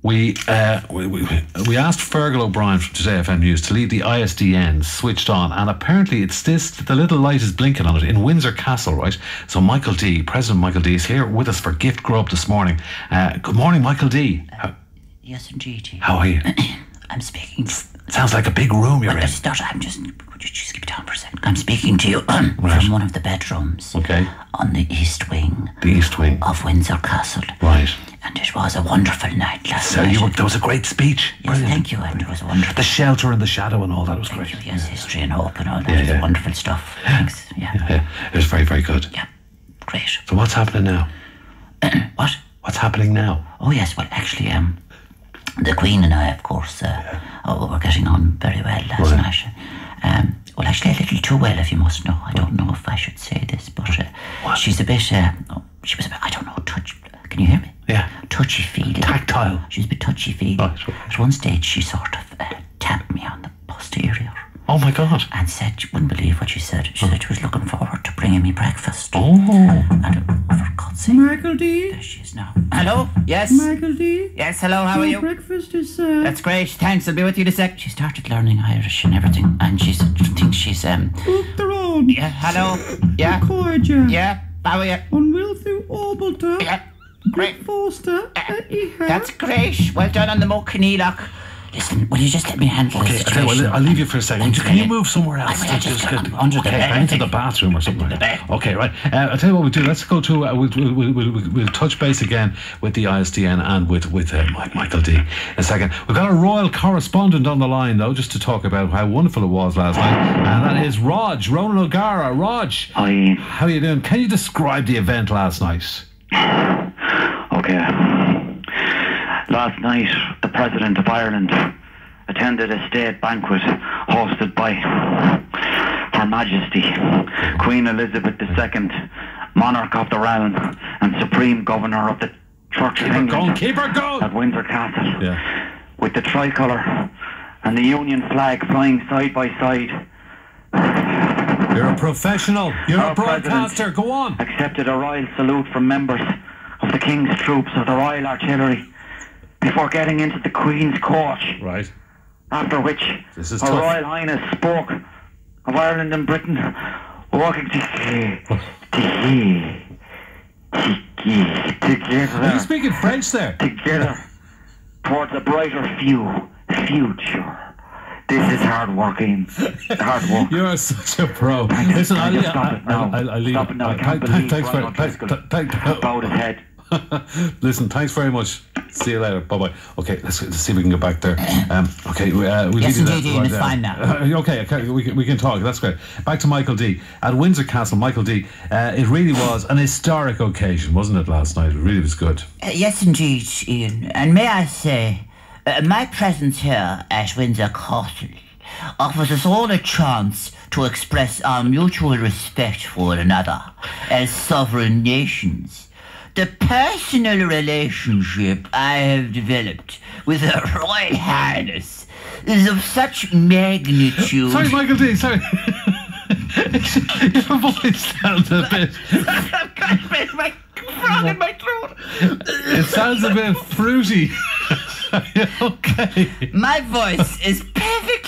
We, uh, we, we, we asked Fergal O'Brien from Today FM News to leave the ISDN switched on, and apparently it's this the little light is blinking on it in Windsor Castle, right? So Michael D, President Michael D, is here with us for Gift Grub this morning. Uh, good morning, Michael D. How, Yes, indeed. how are you? I'm speaking. Sounds like a big room you're in. Start. I'm just. Would you just keep it down for a second? I'm speaking to you from one of the bedrooms Okay, on the east wing the East Wing. of Windsor Castle, Right. and it was a wonderful night last So night. you were, that was a great speech. yes, Brilliant. thank you, and it was wonderful. The shelter and the shadow and all that was great. You. Yes, history and hope and all that Yeah, is yeah. wonderful stuff. Thanks. Yeah, Yeah, it was very, very good. yeah, great. So what's happening now? What? What's happening now? Oh yes, well actually, um, the Queen and I, of course, uh, oh, were getting on very well last Right. night. Um, well, actually, a little too well, if you must know. I don't know if I should say this, but uh, she's a bit. Uh, oh, she was a bit. I don't know. Touch. Can you hear me? Yeah. Touchy feely. Tactile. She's a bit touchy feely. Right. At one stage, she sort of uh, tapped me on the posterior Oh my God. and said, "You wouldn't believe what she said." She said she was looking forward to bringing me breakfast. Oh. And uh, sake, Michael D. there she is now. Hello. Yes. Michael D. Yes. Hello. How are you? breakfast is served. That's great. Thanks. I'll be with you in a sec. She started learning Irish and everything, and she thinks she's um. Up the road. Yeah. Hello. Yeah. Cordia. Yeah. How are you? On Wilthu Obalta. Yeah. Great. Foster. Uh. That's great. Well done on the Mokinilak. Listen, will you just let me handle Okay, this I tell you what, situation? I'll leave you for a second. Can you move somewhere else? I will, I just Just got get- under the bed. into the bathroom or something. Into the bed. Okay, right. Uh, I'll tell you what we'll do. Let's go to uh, we'll, we'll, we'll, we'll, we'll touch base again with the ISDN and with with uh, Mike, Michael D. In a second. We've got a royal correspondent on the line though, just to talk about how wonderful it was last night, and that is Raj Ronan O'Gara. Raj, Hi. how are you doing? Can you describe the event last night? Okay. Last night, the President of Ireland attended a state banquet hosted by Her Majesty Queen Elizabeth II, Monarch of the Realm and Supreme Governor of the Church of Keep going. England Keep her going. at Windsor Castle, Yeah. with the tricolour and the Union flag flying side by side. You're a professional. You're a Our president- broadcaster. Go on. accepted a royal salute from members of the King's troops of the Royal Artillery before getting into the Queen's Court. Right. after which This is Her tough. Royal Highness spoke of Ireland and Britain working to, to, to, Are you speaking French there? together towards a brighter few, future. This is hard working, hard work. You are such a pro. Listen, I'll, just I, stop it now? I, I, I'll leave. Stop it now. I can't believe thanks very, Brian O'Driscoll thank, thank, bowed his head. Listen, thanks very much. See you later. Bye bye. Okay, let's, let's see if we can get back there. Um, okay, we, uh, we Yes, indeed, Ian, right it's fine now. Uh, okay, okay, we can, we can talk. That's great. Back to Michael D. At Windsor Castle, Michael D. Uh, it really was an historic occasion, wasn't it, last night? It really was good. Uh, yes, indeed, Ian. And may I say, uh, my presence here at Windsor Castle offers us all a chance to express our mutual respect for one another as sovereign nations. The personal relationship I have developed with Her Royal Highness is of such magnitude. Sorry, Michael D. Sorry. Your voice sounds a bit. I've got a bit my frog in my throat. It sounds a bit fruity. okay. My voice is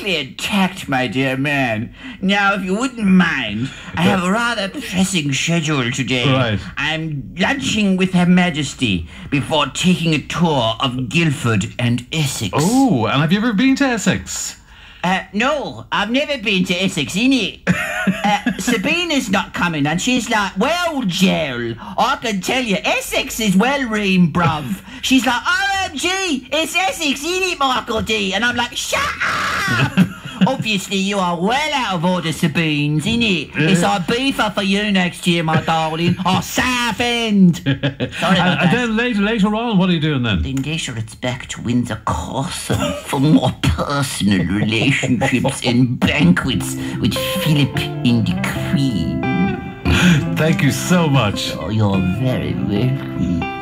intact, my dear man. Now, if you wouldn't mind, I have a rather pressing schedule today. Right. I'm lunching with Her Majesty before taking a tour of Guildford and Essex. Oh, and have you ever been to Essex? Uh, no, I've never been to Essex, innit? uh, Sabina's not coming, and she's like, well, Jill, I can tell you, Essex is well reamed, bruv. She's like, OMG, it's Essex, innit, Michael D? And I'm like, shut up! Obviously, you are well out of order, Sabines, innit? It's our beefer for you next year, my darling. Our oh, Southend. Sorry about And, and then later, later on, what are you doing then? Then it's back to Windsor Castle for more personal relationships and banquets with Philip and the Queen. Thank you so much. Oh, you're very welcome.